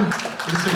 Listen,